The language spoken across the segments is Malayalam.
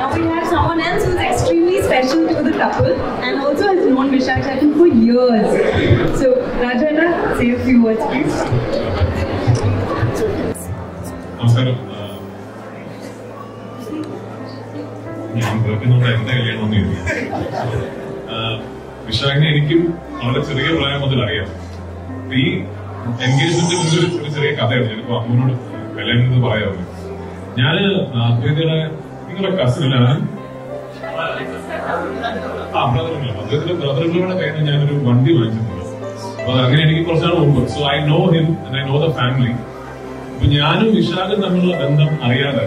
Now we have someone else who is extremely special to the couple and also has known Vishak Chattan for years. So, Rajana, say a few words, please. നമസ്കാരം ഞാൻ കേൾക്കുന്നുണ്ട് എന്താ കല്യാണം വിശാഖിനെ എനിക്കും അവളുടെ ചെറിയ പ്രായം മുതൽ അറിയാം ഈ എൻഗേജ്മെന്റ് മുന്നിൽ ഒരു ചെറിയ കഥയാണ് ഞാനിപ്പോ അമ്മൂനോട് കല്യാണം എന്ന് പറയാറുണ്ട് ഞാൻ അദ്വൈതയുടെ നിങ്ങളുടെ കസിനാണ് ആ ബ്രദറുകൾ അദ്ദേഹത്തിന്റെ ബ്രദറുകളുടെ കയ്യിൽ നിന്ന് ഞാനൊരു വണ്ടി വാങ്ങിച്ചിട്ടുണ്ട്. അപ്പൊ അങ്ങനെ എനിക്ക് കുറച്ചാണ് മുമ്പ്. So I know him and I know the family അപ്പൊ ഞാനും വിശാഖും തമ്മിലുള്ള ബന്ധം അറിയാതെ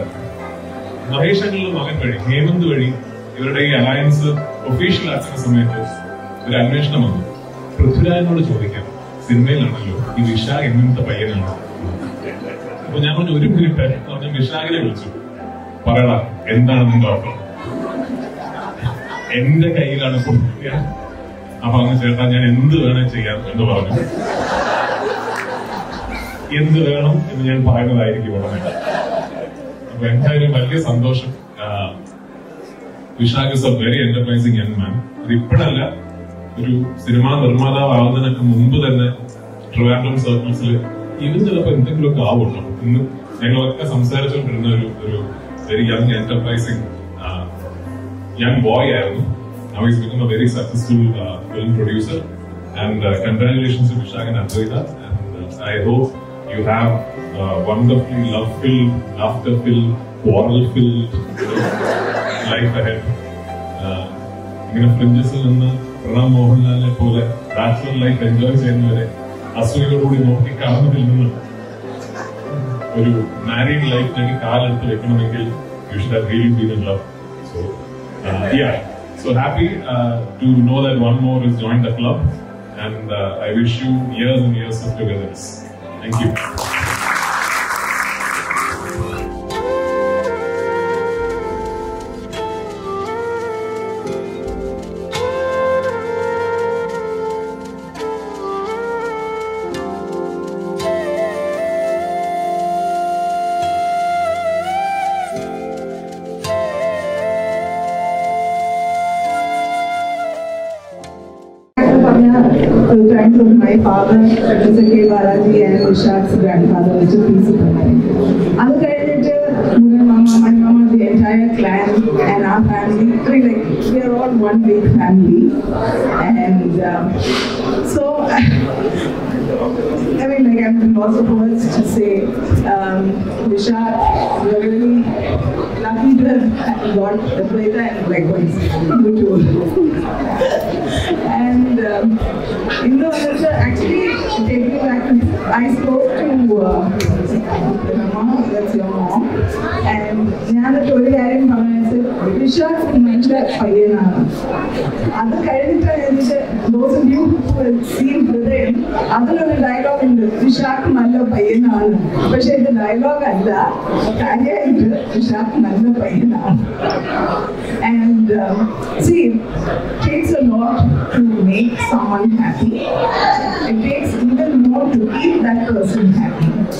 മഹേഷ് മകൻ വഴി ഹേമന്ത് വഴി ഇവരുടെ ഈ അലയൻസ് ഒഫീഷ്യൽ ആക്കുന്ന സമയത്ത് ഒരു അന്വേഷണം വന്നു. പൃഥ്വിരാജിനോട് ചോദിക്കാം സിനിമയിലാണല്ലോ? ഈ വിശാഖ് എങ്ങനത്തെ പയ്യനാണ്? അപ്പൊ ഞാൻ പറഞ്ഞു ഒരു മിനിറ്റ്. പറഞ്ഞ വിശാഖിനെ വിളിച്ചു. പറയടാ എന്താണ് നിന്റെ ഓഫർ എന്റെ കയ്യിലാണ് കൊടുക്കുക അപ്പൊ അങ്ങ് ചേട്ടാ ഞാൻ എന്ത് വേണേ ചെയ്യാം എന്ന് പറഞ്ഞു. എന്ത് വേണം എന്ന് ഞാൻ പറയുന്നതായിരിക്കും ഉടനെ. അപ്പൊ എന്തായാലും വലിയ സന്തോഷം. Vishakh is very enterprising young man അത് ഇപ്പോഴല്ല ഒരു സിനിമാ നിർമ്മാതാവുന്നതിനൊക്കെ മുമ്പ് തന്നെ ട്രിവാൻഡ്രം സർക്കിൾസിൽ ഇവൻ ചിലപ്പോ എന്തെങ്കിലുമൊക്കെ ആവുള്ളൂ. ഇന്ന് ഞങ്ങളൊക്കെ സംസാരിച്ചുകൊണ്ടിരുന്ന ഒരു ഒരു Very young enterprising young boy ആയിരുന്നു Now he's become a very successful uh, film producer. And uh, congratulations to Vishak and Advaita. And uh, I hope you have uh, wonderfully love-filled, laughter-filled, quarrel-filled you know, life ahead. Uh, ഇങ്ങനെ ഫ്രിഞ്ചസിൽ നിന്ന് പ്രണവ് മോഹൻലാലിനെ പോലെ ബാച്ചുലർ ലൈഫ് എൻജോയ് ചെയ്യുന്നവരെ അസൂയോടുകൂടി നോക്കി കാണുന്നതിൽ നിന്ന് ഒരു മാരീഡ് ലൈഫിലേക്ക് കാലെടുത്ത് വെക്കണമെങ്കിൽ you should have really been in love so yeah so happy uh, to know that one more has joined the club and uh, I wish you years and years of togetherness thank you Virginia, to the times of my father, Mr. K. Balaji, and Ishaq's grandfather, Mr. P. Subramanian. Other creditor, Muna Mama, my mama, the entire clan, and our family. I mean, like, we are all one big family. And um, so, I mean, like, I'm lost of words to say, um, Vishak, we're really lucky to have got Advaita and likewise, you too. and um, in the actually, take me back I spoke to uh, mama, that's your mom, and ഞാനൊക്കെ ഒരു കാര്യം പറഞ്ഞു വിശ്വാസ് മനുഷ്യ പയ്യനാണ്. അത് കഴിഞ്ഞിട്ട് എനിക്ക് ദോസ് ന്യൂ സീൻ ഹൃദയം അതിലൊരു ഡയലോഗ് ഉണ്ട്. വിശാഖ് നല്ല പയ്യനാണ്. പക്ഷെ ഇത് ഡയലോഗ് അല്ല. കാര്യമായിട്ട് വിശാഖ് നല്ല പയ്യനാണ്. And uh, see, it takes a lot to make someone happy. It takes even more to keep that person happy.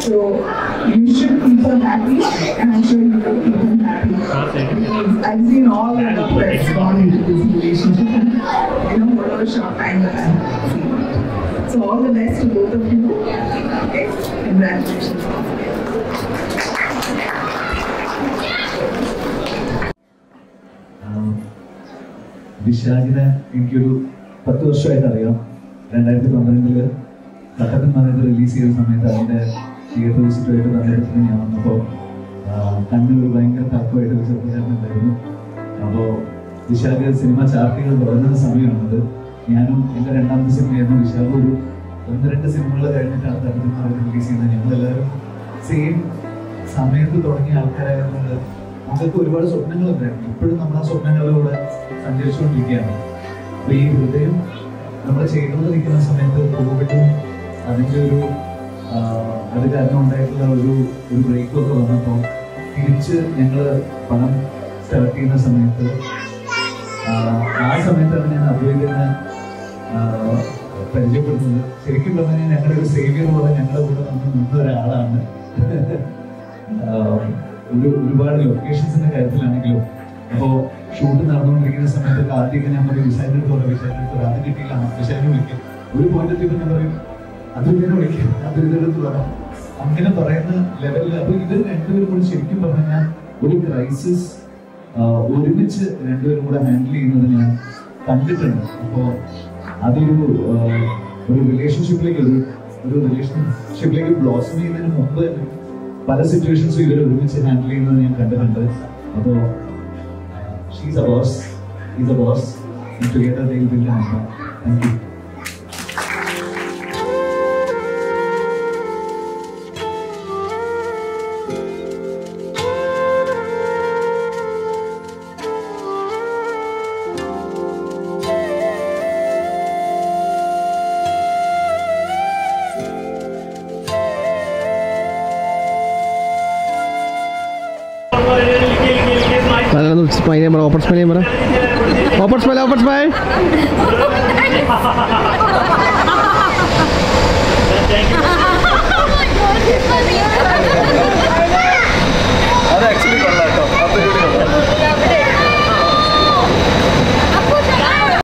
So you should keep them happy, and I'm sure you will keep them happy. Because I've seen all the requests gone into this relationship, and you know, whatever short time that I've seen. So all the best to both of you. Okay? Congratulations. വിശാഖിനെ എനിക്കൊരു പത്ത് വർഷമായിട്ട് അറിയാം രണ്ടായിരത്തി പന്ത്രണ്ടിൽ കട്ടപ്പൻ മറയത് റിലീസ് ചെയ്ത സമയത്ത് അതിന്റെ തിയേറ്റർ വിസിറ്റുമായിട്ട് ബന്ധപ്പെട്ടിട്ട് ഞാൻ വന്നപ്പോൾ കണ്ണിൽ ഒരു ഭയങ്കര തർക്കമായിട്ട് ഒരു ചെറുപ്പക്കാരനുണ്ടായിരുന്നു അപ്പോൾ വിശാഖ് സിനിമ ചാർട്ടുകൾ തുടങ്ങുന്ന സമയമാണത്. ഞാനും എന്റെ രണ്ടാമത്തെ സിനിമയായിരുന്നു വിശാഖ്. ഒരു ഒന്ന് രണ്ട് സിനിമകൾ കഴിഞ്ഞിട്ടാണ് മറയത് റിലീസ് ചെയ്യുന്നത് ഞങ്ങളെല്ലാവരും സെയിം സമയത്ത് തുടങ്ങിയ ആൾക്കാരായതുകൊണ്ട് നമുക്ക് ഒരുപാട് സ്വപ്നങ്ങളുണ്ടായിരുന്നു ഇപ്പോഴും നമ്മൾ ആ സ്വപ്നങ്ങളിലൂടെ സഞ്ചരിച്ചുകൊണ്ടിരിക്കുകയാണ്. അപ്പൊ ഈ ഹൃദയം നമ്മൾ ചെയ്തുകൊണ്ടിരിക്കുന്ന സമയത്ത് കോവിഡും അതിന്റെ ഒരു അത് കാരണം ഉണ്ടായിട്ടുള്ള ഒരു ഒരു ബ്രേക്ക് ഒക്കെ വന്നപ്പോൾ തിരിച്ച് ഞങ്ങൾ പണം സ്റ്റാർട്ട് ചെയ്യുന്ന സമയത്ത് ആ, സമയത്താണ് ഞാൻ അദ്വൈതനെ പരിചയപ്പെടുന്നത് ശരിക്കും പറഞ്ഞാൽ ഞങ്ങളുടെ ഒരു സേവിയർ പോലെ ഞങ്ങളുടെ കൂടെ നമ്മൾ നിന്ന ഒരാളാണ്. ഒരു ഒരുപാട് ലൊക്കേഷൻസിന്റെ കാര്യത്തിലാണെങ്കിലും അപ്പോ ഷൂട്ട് നടന്നുകൊണ്ടിരിക്കുന്ന സമയത്ത് ആദ്യമൊക്കെ ഞാൻ പറയും വിശാലിന്റെ അടുത്ത് പറയാം വിശാലിന്റെ അടുത്ത് അത് കിട്ടിയില്ല വിശാലിനെ വിളിക്കും. ഒരു പോയിന്റ് എത്തിയപ്പോൾ ഞാൻ പറയും അത് ഇങ്ങനെ വിളിക്കും അത് ഇതിന്റെ അടുത്ത് പറയാം അങ്ങനെ പറയുന്ന ലെവലിൽ അപ്പൊ ഇത് രണ്ടുപേരും കൂടി ശരിക്കും പറഞ്ഞാൽ ഒരു ക്രൈസിസ് ഒരുമിച്ച് രണ്ടുപേരും കൂടെ ഹാൻഡിൽ ചെയ്യുന്നത് ഞാൻ കണ്ടിട്ടുണ്ട്. അപ്പോ അതൊരു ഒരു റിലേഷൻഷിപ്പിലേക്ക് ഒരു ഒരു റിലേഷൻഷിപ്പിലേക്ക് ബ്ലോസം ചെയ്യുന്നതിന് മുമ്പ് തന്നെ പല സിറ്റുവേഷൻസും ഇവർ ഒരുമിച്ച് ഹാൻഡിൽ ചെയ്യുന്നത് ഞാൻ കണ്ടിട്ടുണ്ട്. അപ്പോ she's a boss is a boss together they will build and thank you तो चलो स्माइल है हमारा ऑपर स्माइल है हमारा ऑपर स्माइल